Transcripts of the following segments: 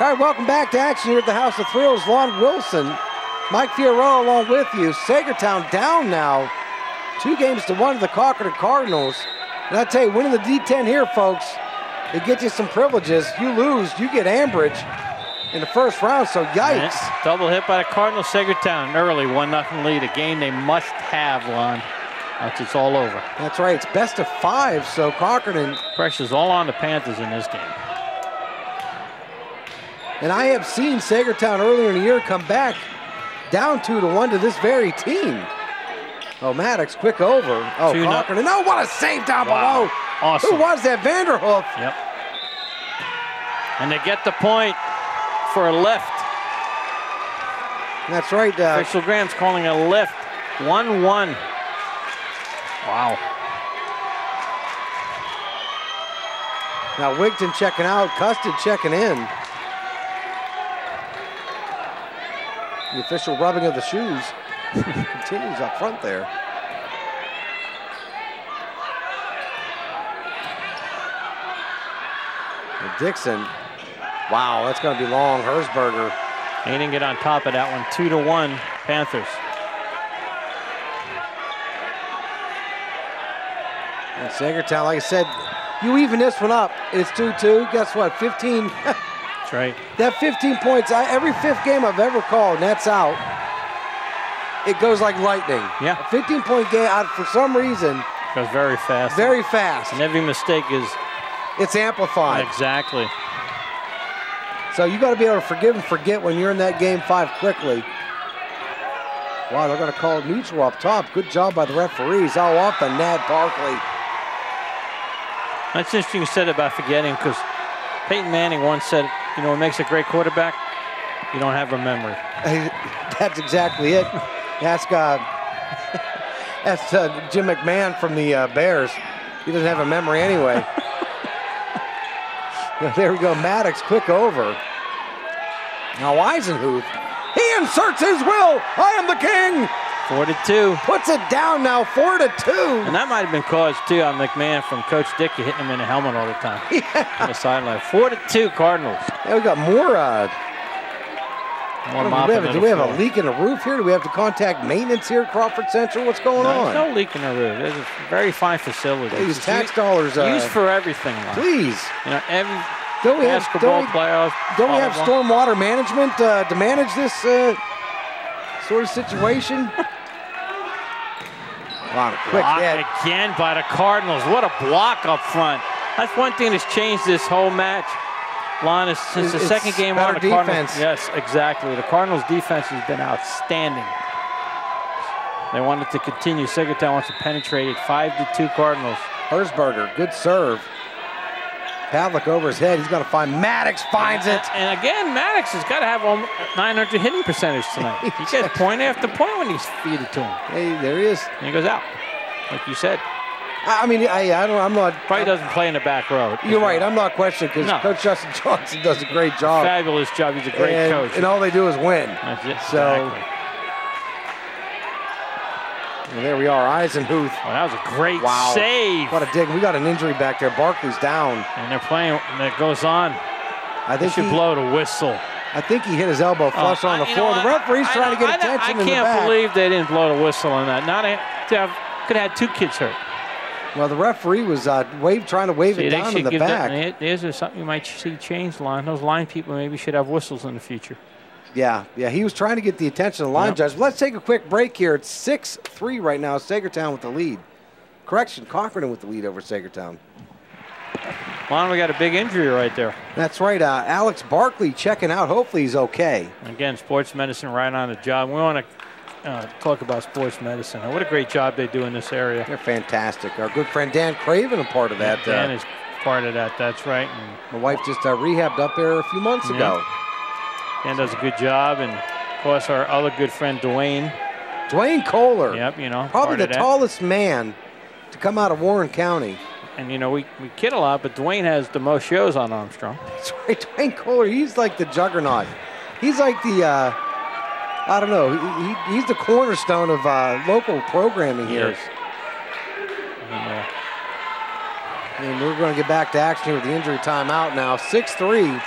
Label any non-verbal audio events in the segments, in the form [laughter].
All right, welcome back to action here at the House of Thrills. Lon Wilson, Mike Fiorillo along with you. Saegertown down now, two games to one to the Cochrane Cardinals. And I tell you, winning the D10 here, folks, it gets you some privileges. You lose, you get Ambridge in the first round, so yikes. Double hit by the Cardinals, Saegertown, early 1-0 lead, a game they must have, Lon. Else it's all over. That's right, it's best of five, so Cochrane. Pressure's all on the Panthers in this game. And I have seen Saegertown earlier in the year come back down two to one to this very team. Oh, Maddox, quick over. Oh, Two Cochrane. And oh, what a save down Wow. below. Awesome. Who was that? Vanderhoof. Yep. And they get the point for a lift. That's right. Uh, Official Graham's calling a lift. 1-1. Wow. now Wigton checking out, Custard checking in. The official rubbing of the shoes [laughs] continues up front there. And Dixon, wow, that's going to be long. Hersberger. They didn't get on top of that one. 2 to 1 Panthers. And Saegertown, like I said, you even this one up. It's 2-2. Guess what? 15. [laughs] That's right. that 15 points, I, every fifth game I've ever called, and that's out, it goes like lightning. Yeah. A 15 point game, out for some reason, Goes very fast. very fast. and every mistake is It's amplified. exactly. So you got to be able to forgive and forget when you're in that game five quickly. Wow, they're going to call neutral up top. Good job by the referees. Off the Nad Barkley. That's interesting you said about forgetting because Peyton Manning once said, you know, what makes a great quarterback? You don't have a memory. That's exactly it. Ask, uh, [laughs] ask uh, Jim McMahon from the uh, Bears. He doesn't have a memory anyway. [laughs] there we go. Maddox, quick over. Now Eisenhuth, he inserts his will. I am the king. Four to two. Puts it down now, four to two. And that might have been caused too on McMahon from Coach Dickey hitting him in the helmet all the time [laughs] on the sideline. Four to two Cardinals. Yeah, we got more. Uh, More do we have, do we have a leak in the roof here? Do we have to contact maintenance here at Crawford Central? What's going No, on? there's no leak in the roof. There's a very fine facility. These It's tax used- dollars. Uh, used for everything. Please. You know, every Don't we have basketball don't we, playoffs. don't we have stormwater management uh, to manage this uh, sort of situation? [laughs] Wow, quick Block hit. again by the Cardinals. What a block up front. That's one thing that's changed this whole match. Lon, is since the second game on the better Cardinals. defense. Yes, exactly. The Cardinals defense has been outstanding. They wanted to continue. Saegertown wants to penetrate it. Five to two Cardinals. Hersberger, good serve. Pavlik over his head. He's going to find Maddox. Finds it. And again, Maddox has got to have almo- 900 hitting percentage tonight. [laughs] He gets point after point when he's feed it to him. Hey, there he is. And he goes out, like you said. I I mean, I, I don't. I'm not. Probably doesn't play in the back row. You're right. I'm not questioning because No. Coach Justin [laughs] Johnson does a great job. Fabulous job. He's a great and, coach. and all they do is win. That's it. So- Exactly. And there we are, Eisenhuth. That was a great Wow. save. What a dig. We got an injury back there. Barkley's down. and they're playing, and it goes on. I They think should he, blow the whistle. I think he hit his elbow flush Oh, on the I- you know floor. The referee's I trying to get I attention I in the can't believe they didn't blow the whistle on that. Not a, to have, could have had two kids hurt. Well, the referee was uh, wave trying to wave it down in the back. that. There's something you might see change line. Those line people maybe should have whistles in the future. Yeah, yeah, he was trying to get the attention of the line Yep. judge. Let's take a quick break here. It's 6-3 right now. Saegertown with the lead. Correction, Cochrane with the lead over Saegertown. Lon, we got a big injury right there. That's right. Uh, Alex Barkley checking out. Hopefully he's okay. Again, sports medicine right on the job. We want to uh, talk about sports medicine. What a great job they do in this area. They're fantastic. Our good friend Dan Craven a part of that. Dan Uh, is part of that. That's right. And my wife just uh, rehabbed up there a few months Yeah. ago. Dan does a good job. And of course, our other good friend Dwayne. Dwayne Kohler, Yep, you know, probably the tallest man to come out of Warren County. And you know, we, we kid a lot, but Dwayne has the most shows on Armstrong. [laughs] That's right, Dwayne Kohler. He's like the juggernaut. He's like the, uh, I don't know, he, he, he's the cornerstone of uh, local programming He here. is. And, And we're going to get back to action here with the injury timeout now. 6 3.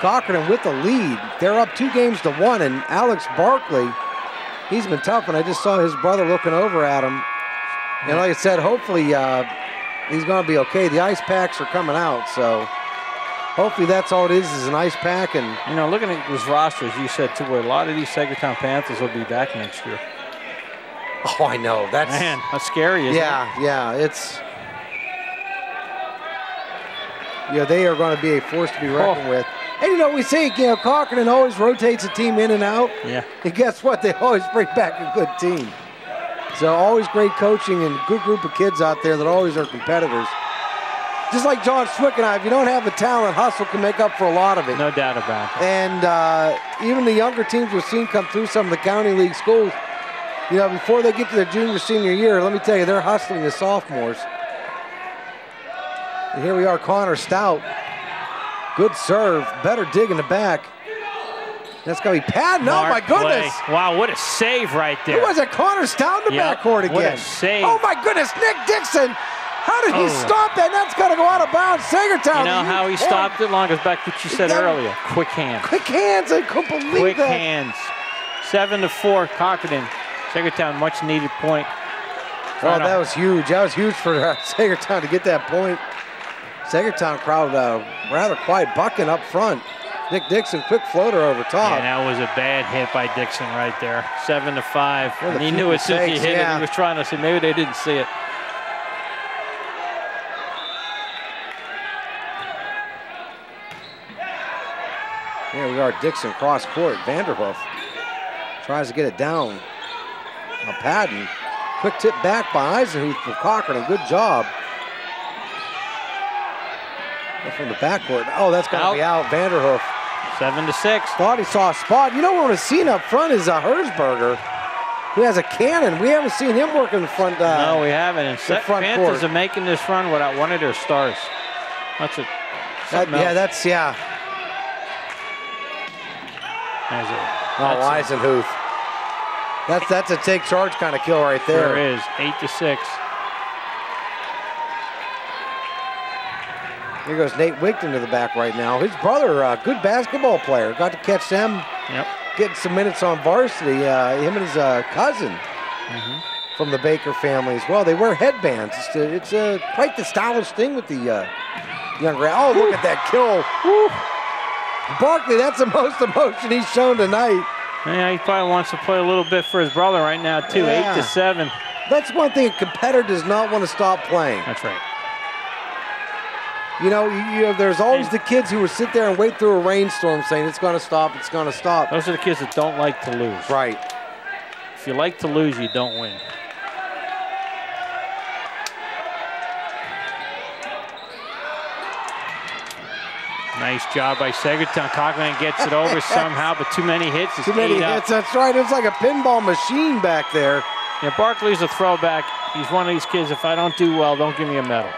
Cochran with the lead. They're up two games to one, and Alex Barkley, he's been tough, and I just saw his brother looking over at him. And like I said, hopefully uh, he's going to be okay. The ice packs are coming out, so hopefully that's all it is, is an ice pack. And You know, looking at this roster, as you said, too, where a lot of these Saegertown Panthers will be back next year. oh, I know that's Man, that's scary, isn't it? yeah, yeah, it's yeah, they are going to be a force to be reckoned Oh. with. And you know, we see, you know, Cochran always rotates a team in and out. Yeah. And guess what? They always bring back a good team. So always great coaching and good group of kids out there that always are competitors. Just like John Swick and I, if you don't have the talent, hustle can make up for a lot of it. No doubt about it. And uh, even the younger teams we've seen come through some of the county league schools, you know, before they get to their junior, senior year, let me tell you, they're hustling as sophomores. And here we are, Connor Stout. Good serve, better dig in the back. That's going to be Patton. Oh, my Mark play. goodness. Wow, what a save right there. Who was it? Connor Stout in the Yep, backcourt again. what a save. Oh, my goodness. Nick Dixon. How did he Oh. stop that? That's going to go out of bounds. Saegertown. You know how he stopped it? Long as back to what you said earlier. Quick hands. Quick hands. I couldn't believe Quick that. hands. Seven to four, Cochran. Saegertown, much needed point. Oh, that was huge. That was huge for uh, [laughs] Saegertown to get that point. Saegertown crowd uh, rather quiet, bucking up front. Nick Dixon, quick floater over top. And that was a bad hit by Dixon right there. Seven to five. And he knew as soon as he hit it, he was trying to say maybe they didn't see it. Here we are, Dixon cross court. Vanderhoof tries to get it down. A Patton. Quick tip back by Eisenhuth for Cochran. A good job. From the backcourt. Oh, that's going to be out. Vanderhoof Seven to six. thought he saw a spot. You know what we've seen up front is a Herzberger, who has a cannon. We haven't seen him work in the front. Uh, no, we haven't. And Sa- front Panthers court. are making this run without one of their stars. That's it. that- yeah, that's yeah. It. Oh, That's it. Eisenhuth. That's that's a take charge kind of kill right there. There is. Eight to six. Here goes Nate Wigton to the back right now. His brother, uh, good basketball player, got to catch them Yep. getting some minutes on varsity. Uh, him and his uh, cousin Mm-hmm. from the Baker family as well. They wear headbands. It's, a, it's a, quite the stylish thing with the uh, younger. Oh, look at that kill. Woo. Barkley, that's the most emotion he's shown tonight. Yeah, he probably wants to play a little bit for his brother right now, too. Yeah. Eight to seven. That's one thing a competitor does not want to stop playing. That's right. You know, you, you know, there's always the kids who will sit there and wait through a rainstorm saying it's going to stop, it's going to stop. Those are the kids that don't like to lose. Right. If you like to lose, you don't win. Nice job by Saegertown. Cochran gets it over [laughs] somehow, but too many hits. It's Too many eight up. hits. That's right. It's like a pinball machine back there. Yeah, Barkley's a throwback. He's one of these kids. If I don't do well, don't give me a medal.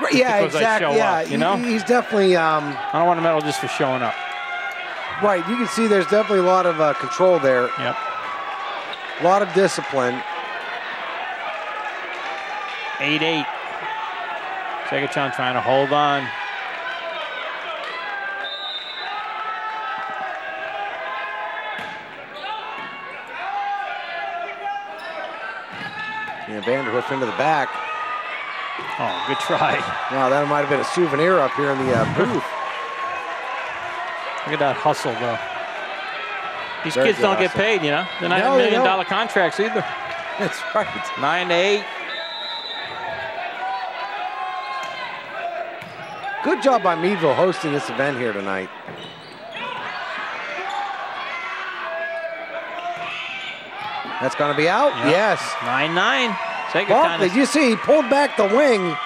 Right, Yeah, because I exactly. show Yeah, up, you know? he's definitely um, I don't want a medal just for showing up. right. You can see there's definitely a lot of uh, control there, Yep. a lot of discipline. 8-8. Saegertown trying to hold on. Yeah, Vanderhoof into the back. Oh, good try. [laughs] Now that might have been a souvenir up here in the uh, [laughs] booth. Look at that hustle, though. These Very kids don't get paid, you know. They're not no, million dollar contracts either. [laughs] That's right. Nine to eight. Good job by Meadville hosting this event here tonight. That's going to be out. Yep. Yes. 9 9. Sega Barkley, kinda... you see, he pulled back the wing.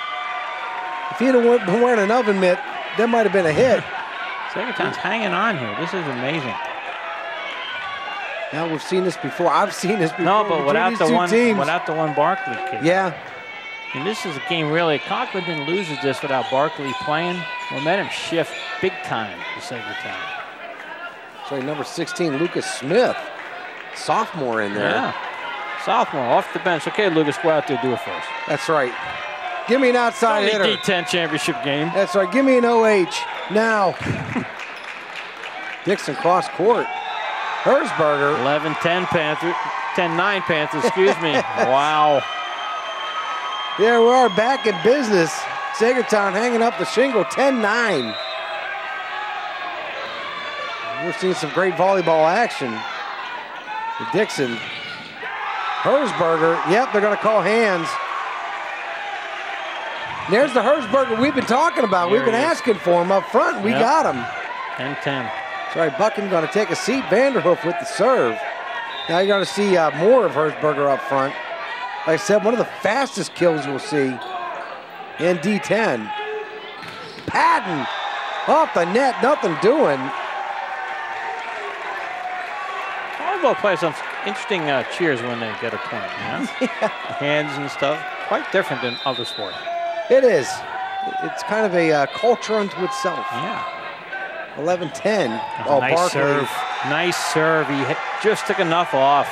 If he'd have been wearing an oven mitt, that might have been a hit. [laughs] Saegertown's hanging on here. This is amazing. Now we've seen this before. I've seen this before. No, but Between without the one, teams. without the one Barkley kick. Yeah. And this is a game really. Cochran loses this without Barkley playing. Momentum shift big time to time. Sorry, number 16, Lucas Smith, sophomore in there. Yeah. Sophomore off the bench. Okay, Lucas, go out there do it for us. That's right. Give me an outside hitter. D10 championship game. That's right. Give me an OH now. Dixon cross court. Herzberger. 11-10 Panthers. 10-9 Panthers, excuse me. [laughs] wow. There we are back in business. Saegertown hanging up the shingle 10-9. We're seeing some great volleyball action. Dixon. Herzberger. Yep, they're going to call hands. There's the Herzberger we've been talking about. There we've been asking for him up front. We Yep. got him. 10-10. Sorry, Buchan going to take a seat. Vanderhoof with the serve. Now you're going to see uh, more of Herzberger up front. Like I said, one of the fastest kills we'll see in D10. Patton off the net, nothing doing. Volleyball players have interesting uh, cheers when they get a point, you know? [laughs] Hands and stuff. Quite different than other sports. It is. It's kind of a uh, culture unto itself. Yeah. 11-10. Oh, nice Barkley. serve. Nice serve. He hit, just took enough off.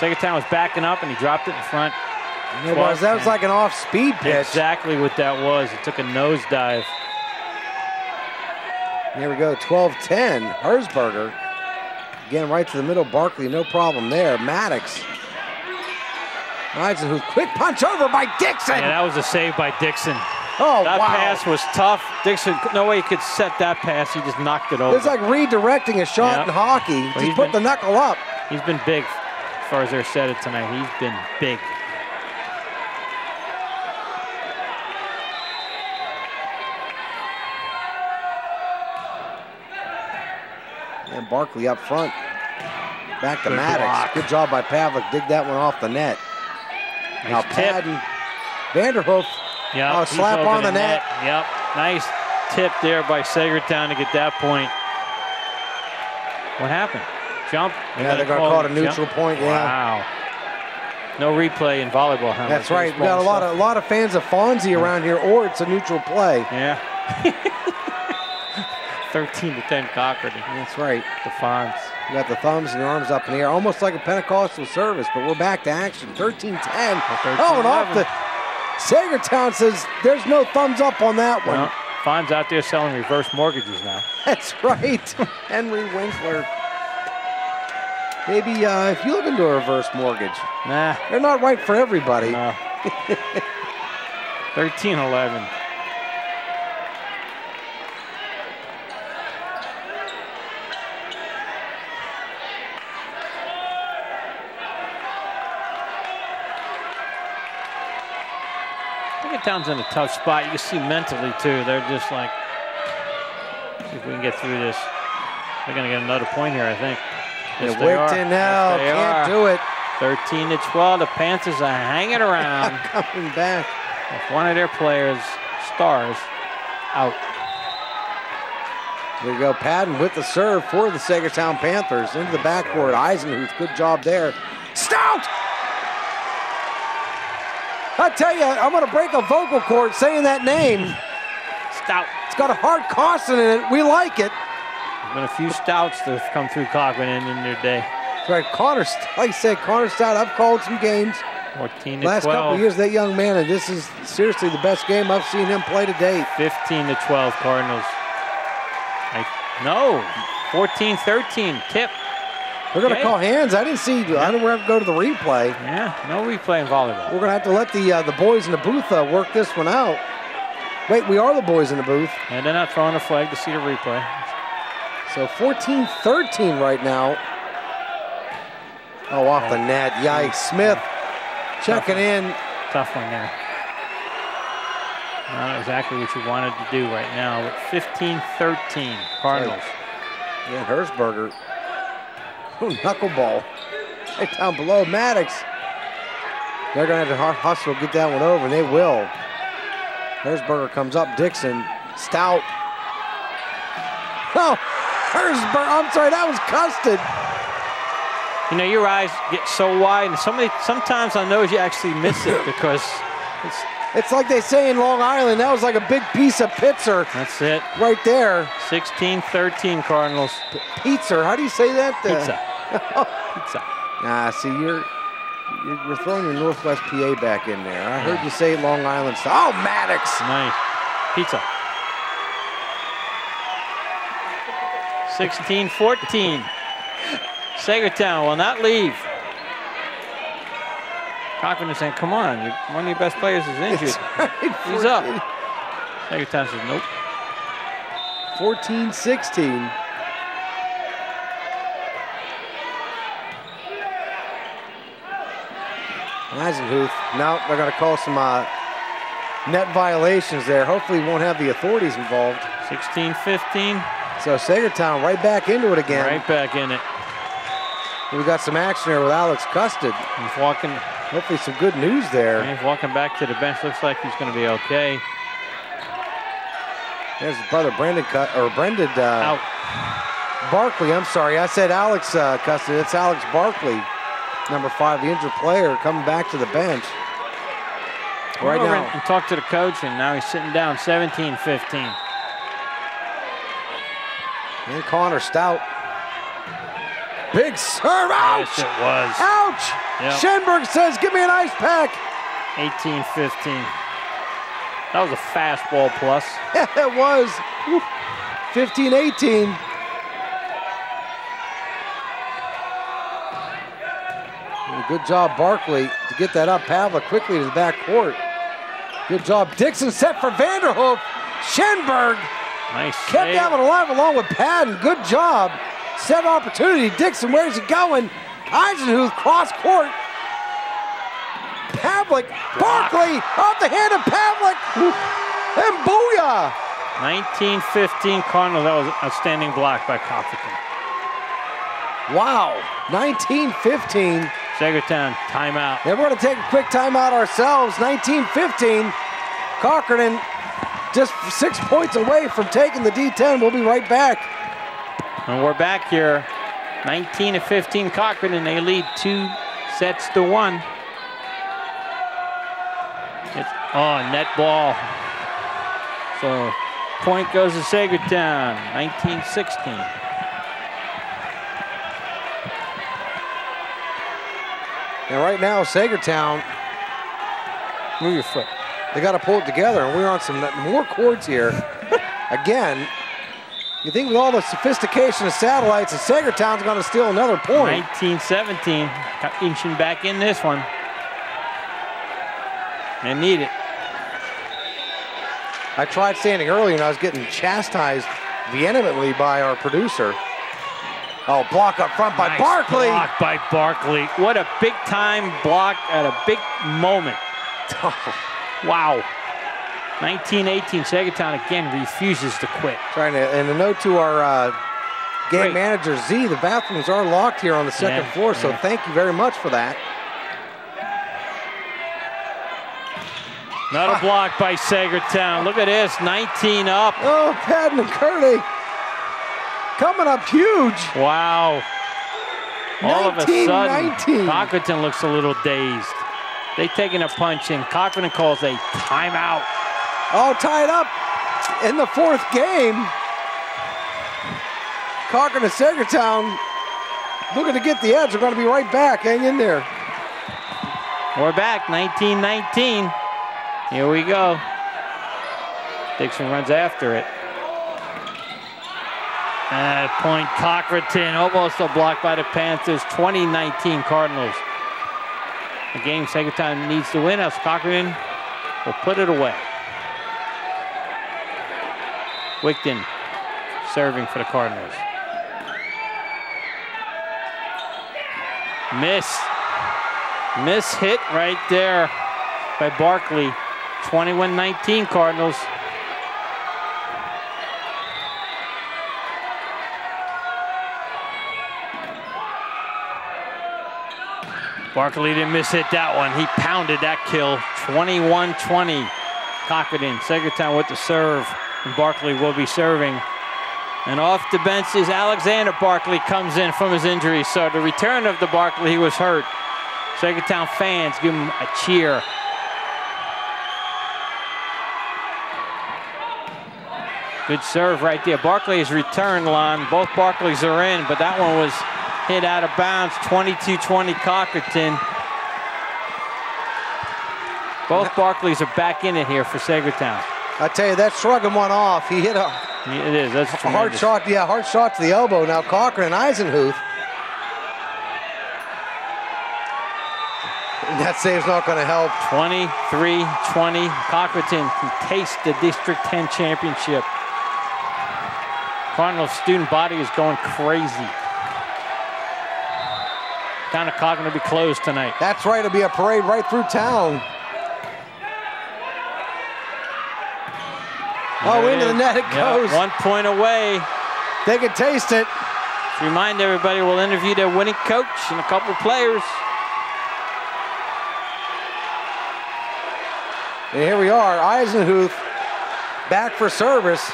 Second time was backing up and he dropped it in front. It was, that was like an off-speed pitch. Exactly what that was. It took a nosedive. Here we go, 12-10, Herzberger. Again, right to the middle, Barkley, no problem there. Maddox. Eisenhuth, quick punch over by Dixon. Yeah, that was a save by Dixon. oh, That wow. pass was tough. Dixon, no way he could set that pass. He just knocked it over. It's like redirecting a shot Yeah. in hockey. Well, he's put been- the knuckle up. He's been big as far as they're set it tonight. He's been big. And Barkley up front. Back to Good Maddox. block. Good job by Pavlik. Dig that one off the net. now Nice tip. Padden. Vanderhoof. Yep, Oh, slap on the net. Yep, nice tip there by Saegertown to get that point. What happened? Jump? Yeah, they're going to call it a neutral point. Yeah. Wow. No replay in volleyball. Huh? That's right. We got a lot of a lot of fans of Fonzie around here, or it's a neutral play. Yeah. [laughs] 13 to 10 Cochran. That's right. The Fonz. You got the thumbs and the arms up in the air, almost like a Pentecostal service, but we're back to action. 13 10. Oh, and off the. Saegertown says there's no thumbs up on that one. Well, Fonz out there selling reverse mortgages now. [laughs] That's right. Henry Winkler. Maybe uh, if you look into a reverse mortgage, Nah, they're not right for everybody. no. [laughs] 13 11. Town's in a tough spot. You can see mentally too. They're just like, see if we can get through this. They're gonna get another point here, I think. Yes, It they whipped are. in now. Yes, Can't are. do it. 13 to 12. The Panthers are hanging around. [laughs] Coming back. with one of their players, stars, out. There you go. Patton with the serve for the Saegertown Panthers into the backboard. Eisenhuth, good job there. Stout! I tell you, I'm going to break a vocal cord saying that name. Stout. It's got a hard consonant in it. We like it. There's been a few stouts that have come through Cochran in, in their day. That's right. Connor, like I said, Connor Stout, I've called some games 14 to last 12. couple of years. That young man, and this is seriously the best game I've seen him play to date. 15 to 12 Cardinals. I, no, 14 13. Tip. We're going to Okay. call hands. I didn't see. I don't have to go to the replay. Yeah, no replay in volleyball. We're going to have to let the uh, the boys in the booth uh, work this one out. Wait, we are the boys in the booth. And they're not throwing a flag to see the replay. So 14-13 right now. Oh, off the net. Yikes. Smith checking in. Tough one there. Not exactly what you wanted to do right now, but 15 13 Cardinals. Yeah, Herzberger. Oh, knuckleball. Right down below Maddox. They're going to have to hustle, get that one over, and they will. Herzberger comes up. Dixon. Stout. Oh, Herzberger. I'm sorry, that was Custon. You know, your eyes get so wide, and so many, sometimes on those you actually miss it [laughs] because it's, It's like they say in Long Island, that was like a big piece of pizza that's it. right there. 16 13 Cardinals. Pizza. How do you say that? Uh, Pizza. [laughs] Pizza. Nah, see, you're, you're throwing your Northwest PA back in there. I heard you say Long Island style. Oh, Maddox. Nice. Pizza. 16-14. Saegertown will not leave. Cochran is saying, come on, one of your best players is injured. Right, [laughs] He's up. Saegertown says, nope. 14 16. Eisenhuth. Now they're going to call some uh, net violations there. Hopefully, won't have the authorities involved. 16-15, So Saegertown right back into it again. right back in it. We got some action there with Alex Custard. He's walking, Hopefully, some good news there. he's walking back to the bench. Looks like he's going to be okay. There's his brother Brendan Cut or Brendan uh, Out. Barkley. I'm sorry, I said Alex uh, Custard. It's Alex Barkley, number five, the injured player, coming back to the bench. Right Went over now, and talked to the coach, and now he's sitting down 17-15. and Connor Stout. Big serve, ouch! Yes, it was. Ouch! Yep. Schenberg says, give me an ice pack. 18-15. That was a fastball plus. [laughs] Yeah, it was 15 18. Good job, Barkley, to get that up. Pavlik quickly to the back court. Good job. Dixon set for Vanderhoof. Schenberg Nice kept save. that one alive along with Patton. Good job. Set opportunity. Dixon, where's he going? Eisenhuth cross court. Pavlik, Barkley off the hand of Pavlik. And booyah! 19-15 Cardinals. That was an outstanding block by Cochranton. Wow, 19-15. Saegertown, timeout. And we're going to take a quick timeout ourselves. 19-15. Cochran just six points away from taking the D10. We'll be right back. And we're back here. 19 to 15 Cochran, and they lead two sets to one. It's oh net ball. So point goes to Saegertown. 19-16. And right now, Saegertown, Move your foot. they got to pull it together. And we're on some more chords here. [laughs] Again, you think with all the sophistication of satellites, that Saegertown's going to steal another point. 19-17. Inching back in this one. They need it. I tried standing early and I was getting chastised vehemently by our producer. Oh, block up front by Nice Barkley. Block by Barkley. What a big time block at a big moment. [laughs] Wow. 1918, Saegertown again refuses to quit. Trying to, and a note to our uh, game Great. manager Z, the bathrooms are locked here on the second Yeah, floor, so yeah. thank you very much for that. Not a block by Saegertown. Look at this, 19 up. Oh, and Curley coming up huge. Wow. All of a 19, sudden, 19. Cochran looks a little dazed. They taking a punch in. Cochran calls a timeout. All tied up in the fourth game. Cochran and Saegertown looking to get the edge. We're going to be right back. Hang in there. We're back, 19-19. Here we go. Dixon runs after it. At point, Cochran, almost a block by the Panthers. 2019 Cardinals. The game Saegertown needs to win, else Cochran will put it away. Wickton serving for the Cardinals. Miss. Miss hit right there by Barkley. 21-19 Cardinals. Barkley didn't miss hit that one. He pounded that kill. 21-20. Cochranton, Saegertown with the serve. And Barkley will be serving. And off the bench is Alexander Barkley comes in from his injury. So the return of the Barkley, he was hurt. Saegertown fans give him a cheer. Good serve right there. Barkley has returned, Lon. Both Barkleys are in, but that one was hit out of bounds. 22-20 Cochranton. Both Barkleys are back in it here for Saegertown. I tell you, that shrugging one off. He hit a It is. That's a hard shot. Yeah, hard shot to the elbow. Now Cochran and Eisenhuth. That save's not going to help. 23-20. Cochranton can taste the District 10 championship. Cardinal student body is going crazy. Town of Cochrane will be closed tonight. That's right. It'll be a parade right through town. Oh, into the net it goes. one point away. They can taste it. To remind everybody, we'll interview their winning coach and a couple of players. And here we are, Eisenhuth back for service.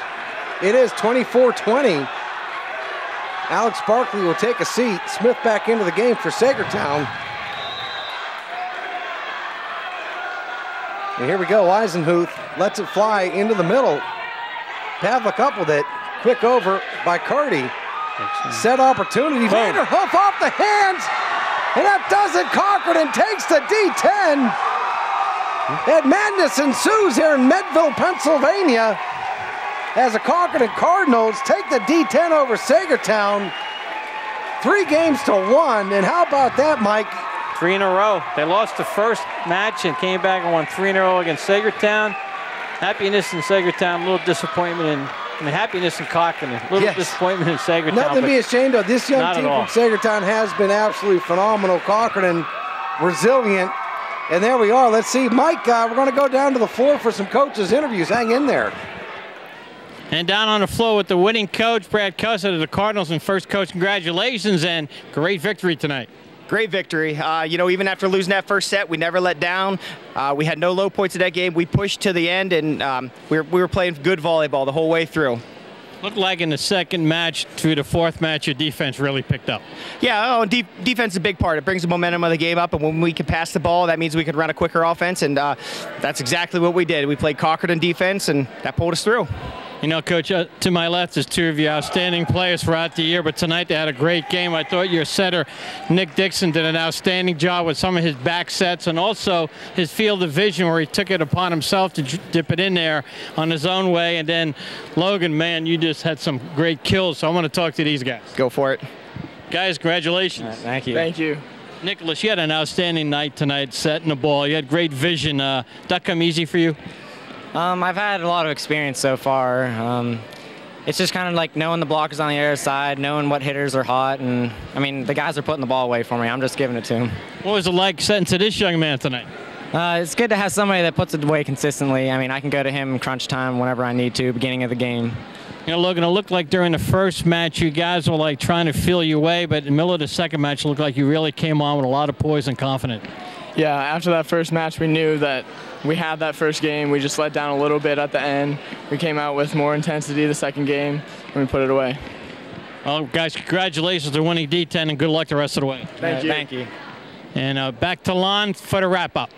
It is 24-20. Alex Barkley will take a seat. Smith back into the game for Saegertown. And here we go, Eisenhuth lets it fly into the middle. Pavlik up with it. Quick over by Carty. Set opportunity. Vanderhoof off the hands. And that does it. Cochran takes the D10. And madness ensues here in Meadville, Pennsylvania. As the Cochran Cardinals take the D10 over Saegertown. Three games to one. And how about that, Mike? Three in a row. They lost the first match and came back and won three in a row against Saegertown happiness in Saegertown, a little disappointment in I mean, happiness in Cochran, a little yes. disappointment in Saegertown. Nothing to be ashamed of. This young team from Saegertown has been absolutely phenomenal. Cochran resilient. And there we are. Let's see. Mike, uh, we're going to go down to the floor for some coaches' interviews. Hang in there. And down on the floor with the winning coach, Brad Cussett of the Cardinals and first coach. Congratulations and great victory tonight great victory. Uh, you know, even after losing that first set, we never let down. Uh, we had no low points in that game. We pushed to the end, and um, we, were, we were playing good volleyball the whole way through. Looked like in the second match to the fourth match, your defense really picked up. Yeah, oh, de defense is a big part. It brings the momentum of the game up, and when we can pass the ball, that means we could run a quicker offense, and uh, that's exactly what we did. We played Cochran defense, and that pulled us through. You know, Coach, uh, to my left is two of your outstanding players throughout the year, but tonight they had a great game. I thought your setter, Nick Dixon, did an outstanding job with some of his back sets and also his field of vision where he took it upon himself to dip it in there on his own way. And then, Logan, man, you just had some great kills, so I want to talk to these guys. Go for it. Guys, congratulations. Right, thank you. Thank you. Nicholas, you had an outstanding night tonight setting the ball. You had great vision. Uh, that come easy for you? Um, I've had a lot of experience so far. Um, it's just kind of like knowing the blockers on the air side, knowing what hitters are hot, and I mean the guys are putting the ball away for me. I'm just giving it to them. What was it like setting to this young man tonight? Uh, it's good to have somebody that puts it away consistently. I mean, I can go to him crunch time whenever I need to, beginning of the game. You know, Logan, it looked like during the first match you guys were like trying to feel your way, but in the middle of the second match, it looked like you really came on with a lot of poise and confidence. Yeah, after that first match, we knew that we had that first game. We just let down a little bit at the end. We came out with more intensity the second game, and we put it away. Well, guys, congratulations on winning D10, and good luck the rest of the way. Thank you. Thank you. And uh, back to Lon for the wrap-up.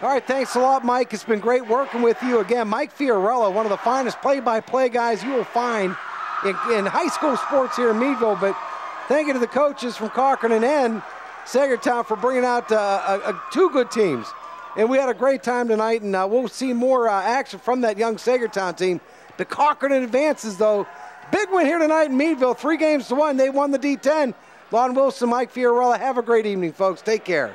All right, thanks a lot, Mike. It's been great working with you. Again, Mike Fiorello, one of the finest play-by-play -play guys you will find in, in, high school sports here in Meadville. But thank you to the coaches from Cochran and N Saegertown for bringing out uh, two good teams. And we had a great time tonight, and uh, we'll see more uh, action from that young Saegertown team. The Cochran advances, though. Big win here tonight in Meadville, three games to one. They won the D10. Lon Wilson, Mike Fiorella. Have a great evening, folks. Take care.